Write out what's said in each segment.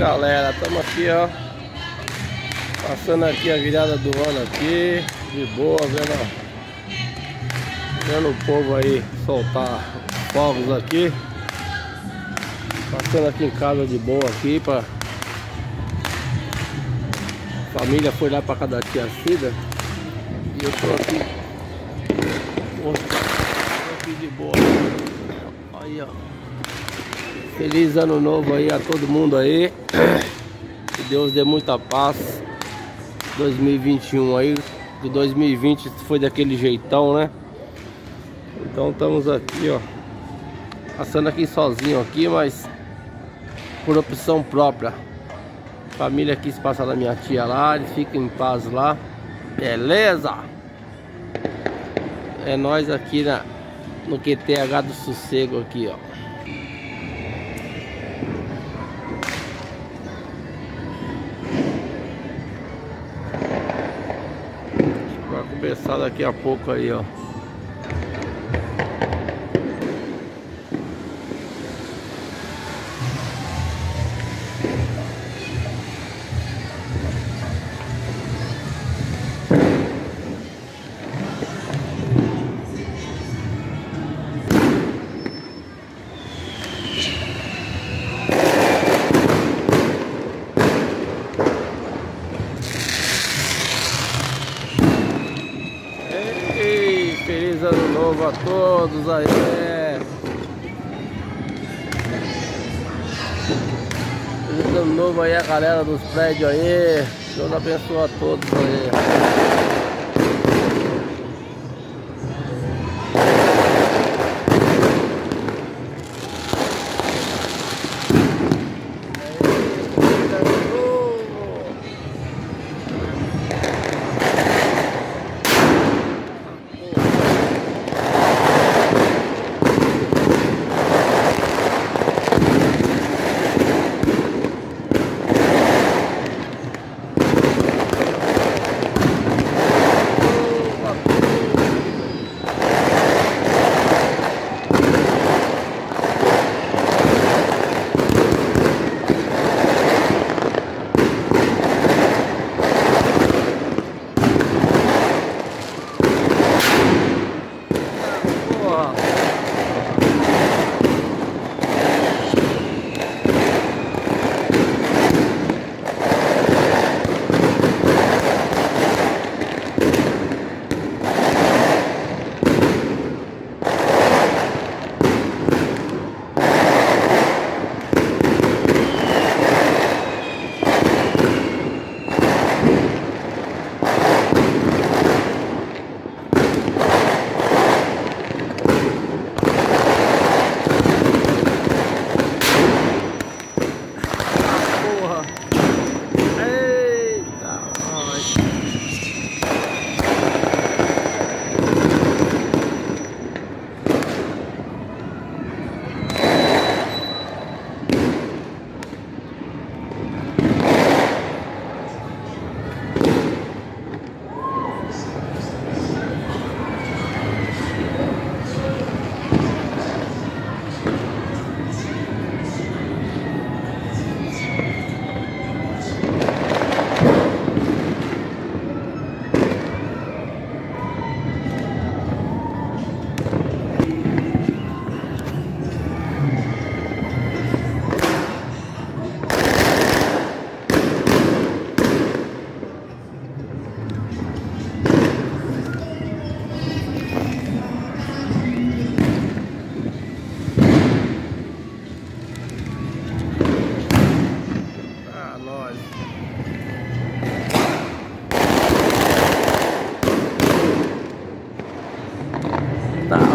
galera, estamos aqui ó. Passando aqui a virada do ano aqui De boa, vendo Vendo o povo aí soltar fogos aqui. Passando aqui em casa de boa aqui pra Família foi lá pra casa da tia Cida. E eu tô aqui Tô aqui de boa. Aí ó Feliz ano novo aí a todo mundo aí. Que Deus dê muita paz. 2021 aí. De 2020 foi daquele jeitão, né? Então estamos aqui, ó. Passando aqui sozinho aqui, mas por opção própria. família quis passar da minha tia lá, eles ficam em paz lá. Beleza? É nós aqui na, no QTH do Sossego aqui, ó. Começar daqui a pouco aí, ó. Novo a todos aí. Feliz ano novo aí a galera dos prédios aí. Deus abençoe a todos aí.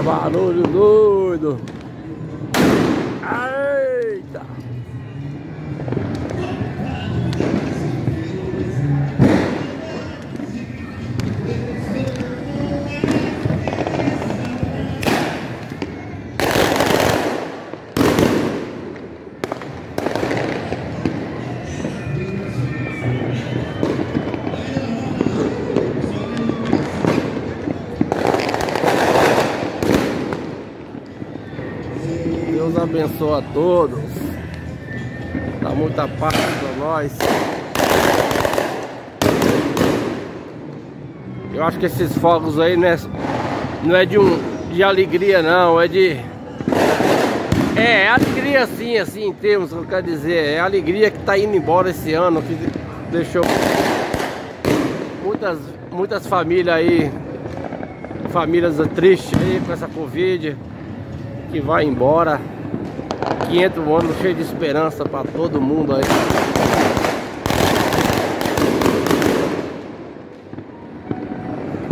Barulho doido. Abençoe a todos. Tá muita paz para nós. Eu acho que esses fogos aí não é, não é de, um, de alegria não, é de... É, é alegria sim, assim, em termos, eu quero dizer, é alegria que tá indo embora esse ano, que deixou muitas, muitas famílias aí, famílias tristes aí com essa Covid, que vai embora. 500 anos cheio de esperança para todo mundo aí.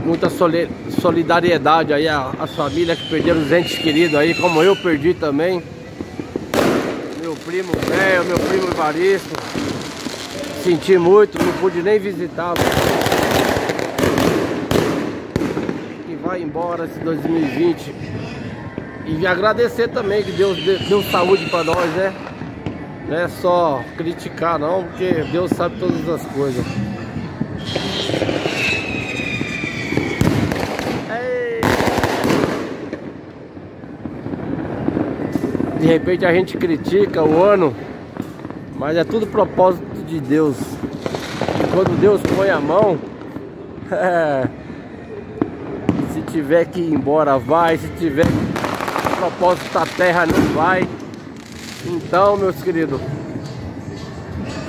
Muita solidariedade aí às famílias que perderam os entes queridos aí, como eu perdi também. Meu primo velho, meu primo Evaristo. Senti muito, não pude nem visitá-lo. E vai embora esse 2020. E agradecer também que Deus deu saúde para nós, né? Não é só criticar não, porque Deus sabe todas as coisas. De repente a gente critica o ano, mas é tudo propósito de Deus. E quando Deus põe a mão, se tiver que ir embora, vai. Se tiver propósito da terra, não vai. Então, meus queridos,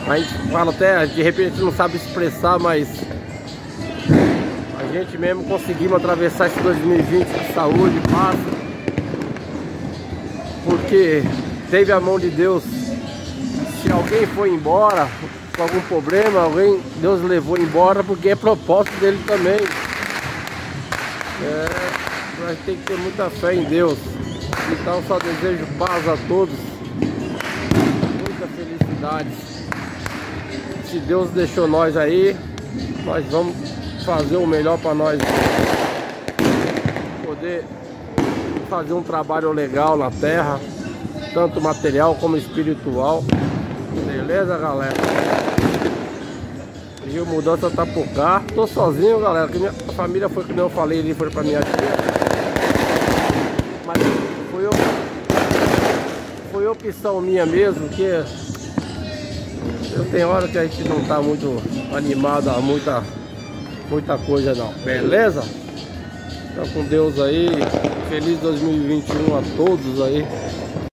a gente fala até, de repente não sabe expressar, mas a gente mesmo conseguimos atravessar esse 2020 de saúde, paz porque teve a mão de Deus. Se alguém foi embora com algum problema, alguém Deus levou embora porque é propósito dele também. É, nós tem que ter muita fé em Deus. Então só desejo paz a todos, muita felicidade. Se Deus deixou nós aí, nós vamos fazer o melhor para nós poder fazer um trabalho legal na terra, tanto material como espiritual. Beleza, galera? Rio Mudança tá por cá. Tô sozinho, galera, que minha família foi, como eu falei, ali foi pra minha tia. Mas foi, foi opção minha mesmo, que eu tenho hora que a gente não tá muito animado a muita, muita coisa não. Beleza? Então com Deus aí. Feliz 2021 a todos aí.